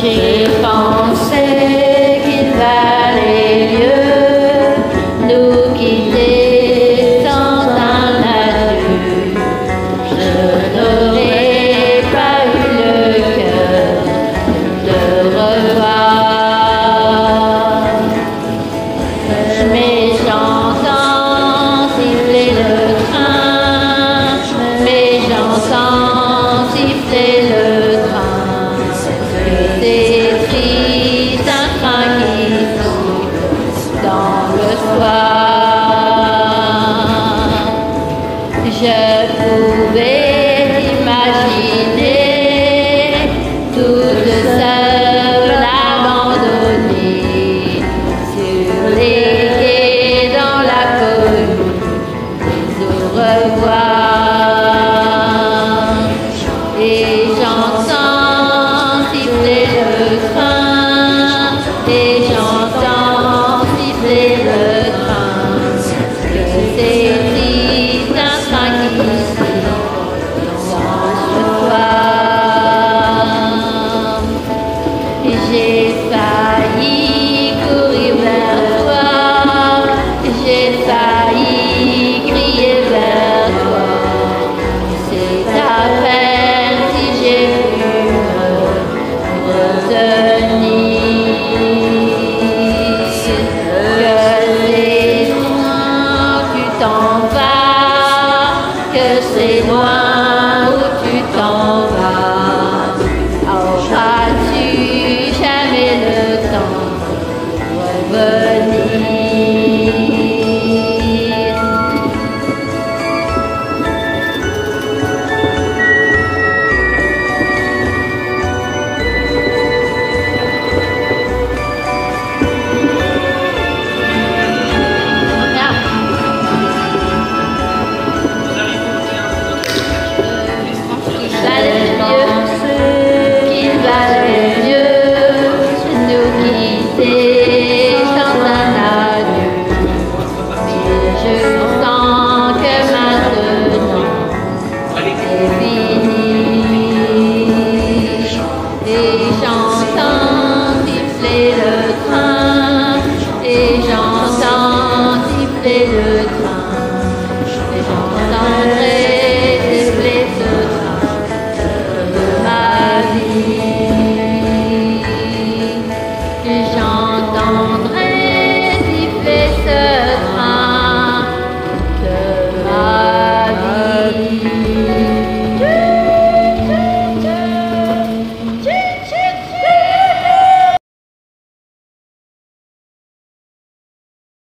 J'ai pensé Et j'entends siffler le train,